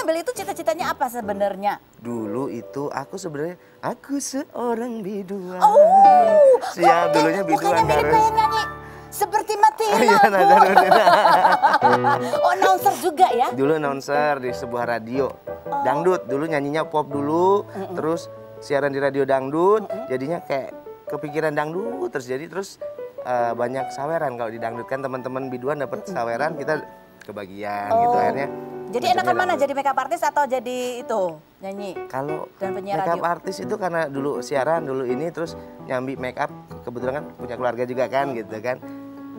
ngambil itu cita-citanya apa sebenarnya? Dulu itu aku sebenarnya aku seorang biduan. Oh, Siap, dulunya bukannya biduan mirip harus. kayak nyanyi seperti mati Iya, nada oh, announcer juga ya? Dulu announcer di sebuah radio. Oh. Dangdut, dulu nyanyinya pop dulu, terus siaran di radio dangdut, jadinya kayak kepikiran dangdut terus jadi terus eh, banyak saweran kalau di dangdut kan teman-teman biduan dapat saweran kita kebagian gitu Oh. akhirnya. Jadi enakan mana? Jadi makeup artist atau jadi itu nyanyi? Kalau Dan penyiar makeup radio. artis itu karena dulu siaran dulu ini terus nyambi make up kebetulan kan punya keluarga juga kan gitu kan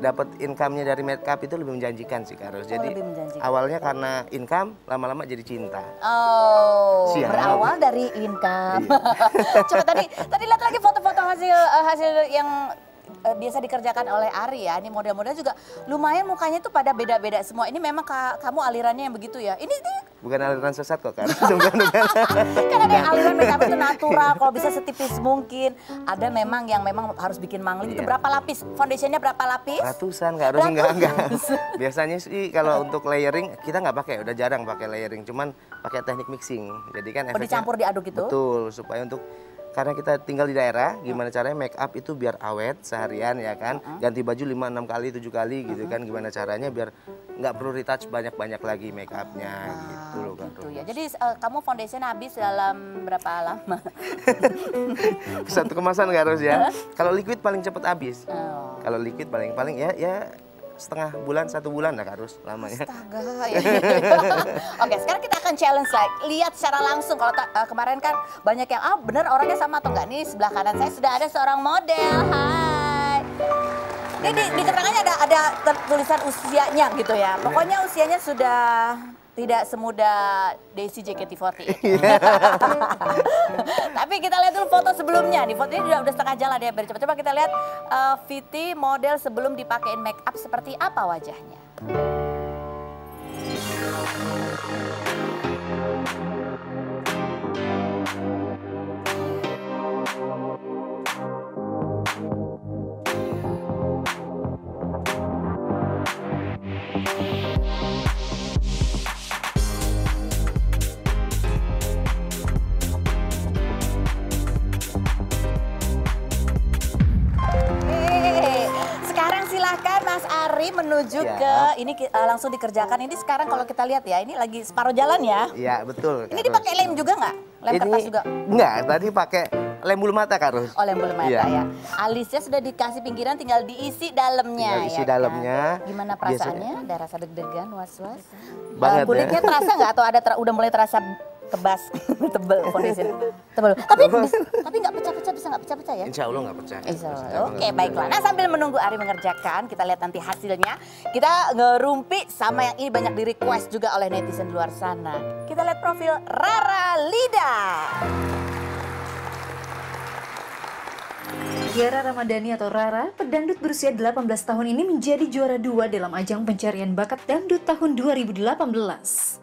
dapat income-nya dari make up itu lebih menjanjikan sih Karus. Jadi Oh, lebih menjanjikan. awalnya karena income lama-lama jadi cinta. Oh, Siap. berawal dari income. Coba tadi tadi lihat lagi foto-foto hasil eh, hasil yang eh, biasa dikerjakan oleh Ari ya. Ini model-model juga lumayan mukanya tuh pada beda-beda semua. Ini memang ka- kamu alirannya yang begitu ya. Ini, ini Bukan aliran sesat kok Karus. Bukan, bukan. kan ada yang aliran makeup itu natural, kalau bisa setipis mungkin. Ada memang yang memang harus bikin mangling. Itu Iya. berapa lapis? Foundationnya berapa lapis? Ratusan nggak harus enggak enggak. Biasanya sih kalau untuk layering kita nggak pakai, udah jarang pakai layering, cuman pakai teknik mixing. Jadi kan Oh, efeknya dicampur diaduk gitu? Betul, supaya untuk karena kita tinggal di daerah, gimana caranya make up itu biar awet seharian ya kan. Ganti baju 5 6 kali, 7 kali gitu kan. Gimana caranya biar nggak perlu retouch banyak-banyak lagi make upnya gitu loh kan. Gitu ya. Jadi eh, kamu foundation habis dalam berapa lama? Satu kemasan nggak harus ya. Kalau liquid paling cepet habis. Oh. Kalau liquid paling paling ya ya setengah bulan satu bulan lah harus lamanya. Astaga. ya. Oke, sekarang kita akan challenge like lihat secara langsung. Kalau eh, kemarin kan banyak yang ah bener orangnya sama atau enggak nih sebelah kanan saya sudah ada seorang model. Hai. Ini di, di keterangannya ada ada tulisan usianya gitu ya. Pokoknya usianya sudah tidak semuda Daisy JKT48. Tapi kita lihat dulu foto sebelumnya. Di foto ini udah, udah setengah jalan ya. Coba, coba kita lihat eh, Viti model sebelum dipakein make up seperti apa wajahnya. Mas Ari menuju Siap. ke ini eh, langsung dikerjakan. Ini sekarang kalau kita lihat ya, ini lagi separuh jalan ya. Iya betul. Ini Kak dipakai lem juga nggak? Lem kertas juga? Enggak, tadi pakai lem bulu mata Karus. Oh lem bulu mata Iya. ya. Alisnya sudah dikasih pinggiran, tinggal diisi dalamnya. Tinggal isi ya kan? dalamnya. Gimana perasaannya? Ada rasa deg-degan, was-was? Banget Eh, kulitnya ya. terasa nggak atau ada ter- udah mulai terasa tebas, tebel tebel. Tapi tapi nggak bisa nggak pecah-pecah ya? Insya Allah nggak percaya. Insya Allah. Oke, baiklah. Nah, sambil menunggu Ari mengerjakan, kita lihat nanti hasilnya. Kita ngerumpi sama yang ini banyak di request juga oleh netizen luar sana. Kita lihat profil Rara Lida. Tiara Ramadhani atau Rara, pedangdut berusia 18 tahun ini menjadi juara dua dalam ajang pencarian bakat dangdut tahun 2018.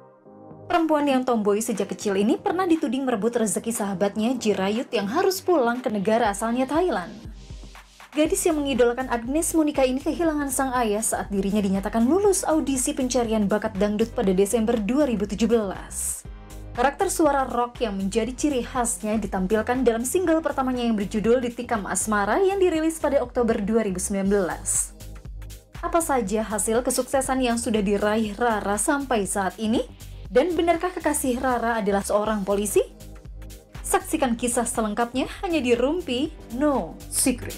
Perempuan yang tomboy sejak kecil ini pernah dituding merebut rezeki sahabatnya Jirayut yang harus pulang ke negara asalnya Thailand. Gadis yang mengidolakan Agnes Monica ini kehilangan sang ayah saat dirinya dinyatakan lulus audisi pencarian bakat dangdut pada Desember 2017. Karakter suara rock yang menjadi ciri khasnya ditampilkan dalam single pertamanya yang berjudul Ditikam Asmara yang dirilis pada Oktober 2019. Apa saja hasil kesuksesan yang sudah diraih Rara sampai saat ini? Dan benarkah kekasih Rara adalah seorang polisi? Saksikan kisah selengkapnya hanya di Rumpi No Secret.